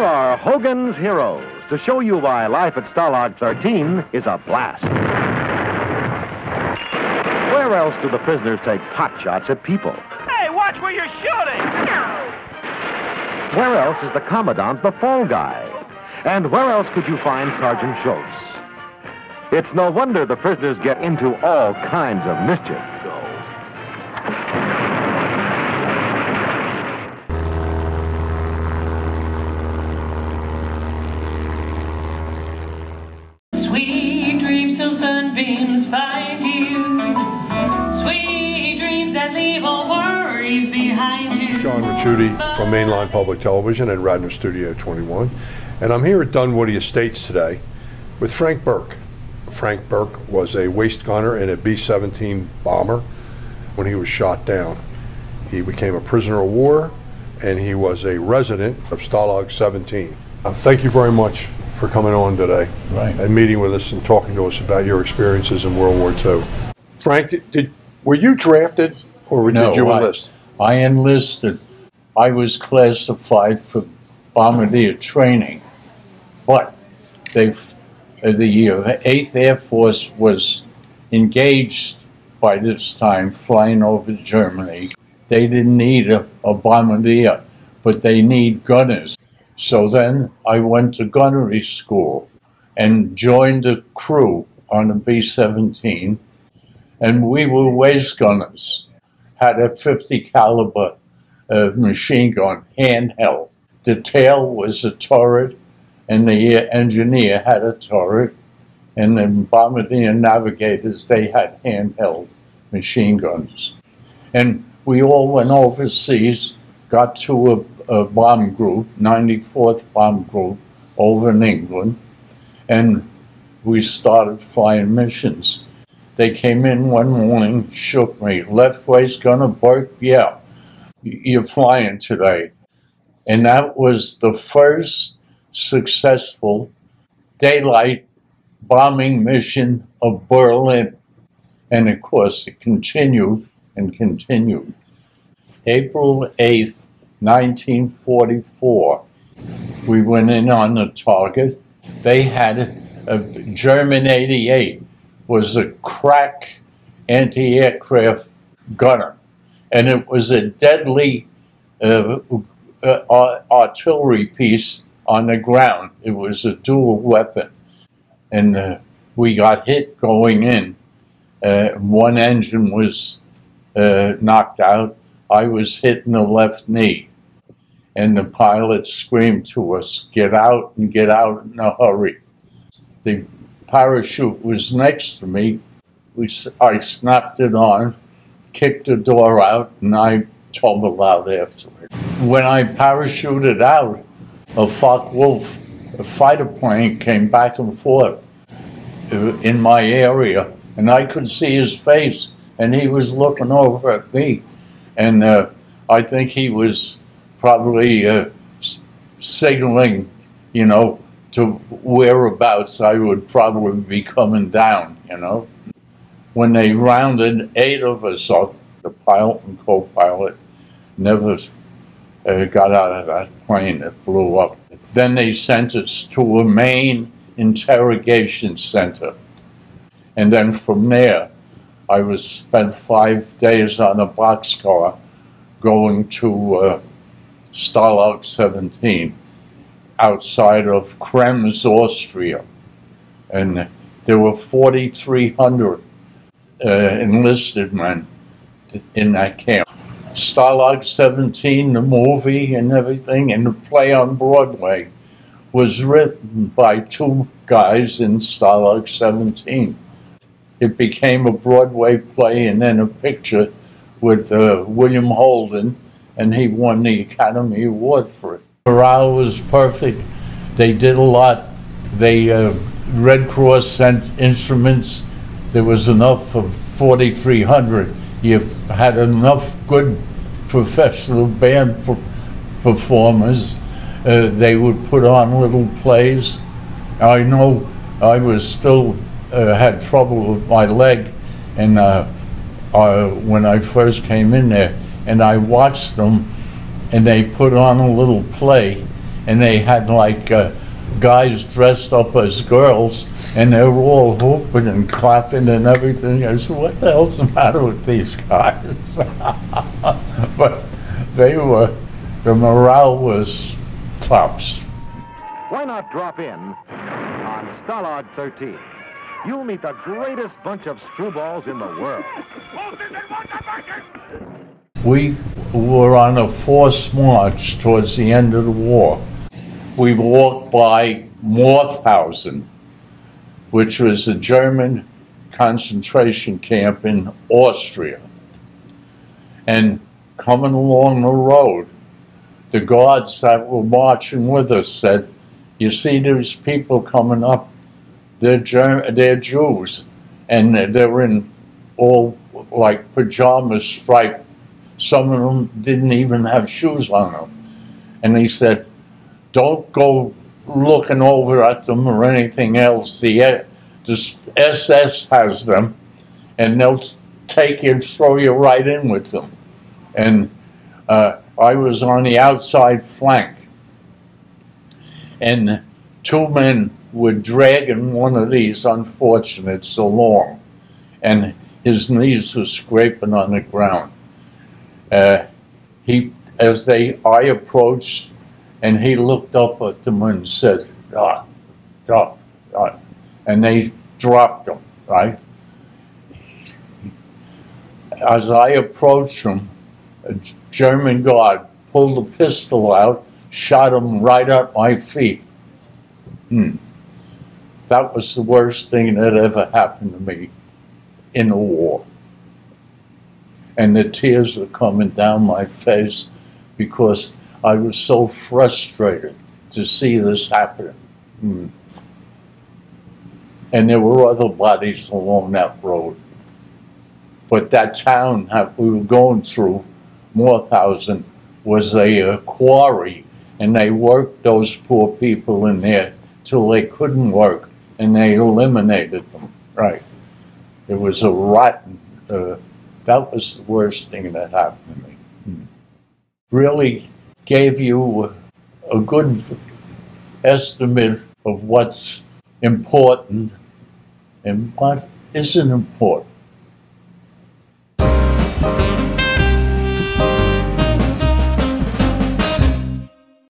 Here are Hogan's Heroes to show you why life at Stalag 13 is a blast. Where else do the prisoners take pot shots at people? Hey, watch where you're shooting! Where else is the Commandant the fall guy? And where else could you find Sergeant Schultz? It's no wonder the prisoners get into all kinds of mischief. Sunbeams find you. Sweet dreams that leave all worries behind you. John Ricciutti from Mainline Public Television and Radnor Studio 21. And I'm here at Dunwoody Estates today with Frank Burke. Frank Burke was a waist gunner in a B 17 bomber when he was shot down. He became a prisoner of war and he was a resident of Stalag 17. Uh, thank you very much for coming on today Right. and meeting with us and talking to us about your experiences in World War II. Frank, did, did, were you drafted or No, did you enlist? I enlisted. I was classified for bombardier training, but they, uh, the uh, Eighth Air Force was engaged by this time, flying over Germany. They didn't need a, a bombardier, but they need gunners. So then I went to gunnery school and joined a crew on a B-17, and we were waist gunners had a 50 caliber uh, machine gun, handheld. The tail was a turret, and the engineer had a turret, and the bombardier navigators they had handheld machine guns. And we all went overseas, got to a, bomb group, 94th Bomb Group, over in England, and we started flying missions. They came in one morning, shook me. Left waist gunner, Burke? Yeah. You're flying today. And that was the first successful daylight bombing mission of Berlin. And of course, it continued and continued. April 8th, 1944, we went in on the target. They had a German 88 was a crack anti-aircraft gunner, and it was a deadly uh, uh, artillery piece on the ground. It was a dual weapon, and uh, we got hit going in. Uh, one engine was uh, knocked out. I was hit in the left knee, and the pilot screamed to us, "Get out and get out in a hurry!" The parachute was next to me. We, I snapped it on, kicked the door out, and I tumbled out after it. When I parachuted out, a Focke-Wulf a fighter plane came back and forth uh, in my area, and I could see his face, and he was looking over at me, and uh, I think he was probably uh, signaling, you know, to whereabouts I would probably be coming down, you know. When they rounded eight of us up, the pilot and co-pilot never uh, got out of that plane that blew up. Then they sent us to a main interrogation center. And then from there, I was spent five days on a boxcar going to uh, Stalag 17 outside of Krems, Austria. And there were 4,300 uh, enlisted men in that camp. Stalag 17, the movie and everything, and the play on Broadway was written by two guys in Stalag 17. It became a Broadway play and then a picture with uh, William Holden, and he won the Academy Award for it. Morale was perfect. They did a lot. They uh, Red Cross sent instruments. There was enough of 4,300. You had enough good professional band per- performers. Uh, they would put on little plays. I know I was still uh, had trouble with my leg, and uh, uh, when I first came in there, and I watched them, and they put on a little play, and they had like uh, guys dressed up as girls, and they were all whooping and clapping and everything. I said, "What the hell's the matter with these guys?" but they were, the morale was tops. Why not drop in on Stalag 13? You'll meet the greatest bunch of screwballs in the world. We were on a forced march towards the end of the war. We walked by Mauthausen, which was a German concentration camp in Austria. And coming along the road, the guards that were marching with us said, You see these people coming up, they're, Ger- they're Jews, and they're in all like pajamas striped some of them didn't even have shoes on them. And he said, don't go looking over at them or anything else. The, the SS has them, and they'll take you and throw you right in with them. And uh, I was on the outside flank, and two men were dragging one of these unfortunates along, and his knees were scraping on the ground. Uh, he, as they, I approached, and he looked up at them and said, "Ah, ah, ah," and they dropped them, Right. As I approached him, a German guard pulled a pistol out, shot him right at my feet. Hmm. That was the worst thing that ever happened to me in the war and the tears were coming down my face because I was so frustrated to see this happen. Hmm. And there were other bodies along that road. But that town we were going through, Mauthausen, was a, quarry, and they worked those poor people in there till they couldn't work, and they eliminated them. Right. It was a rotten uh, that was the worst thing that happened to me. Really gave you a good estimate of what's important and what isn't important.